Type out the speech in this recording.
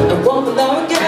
I won't know again.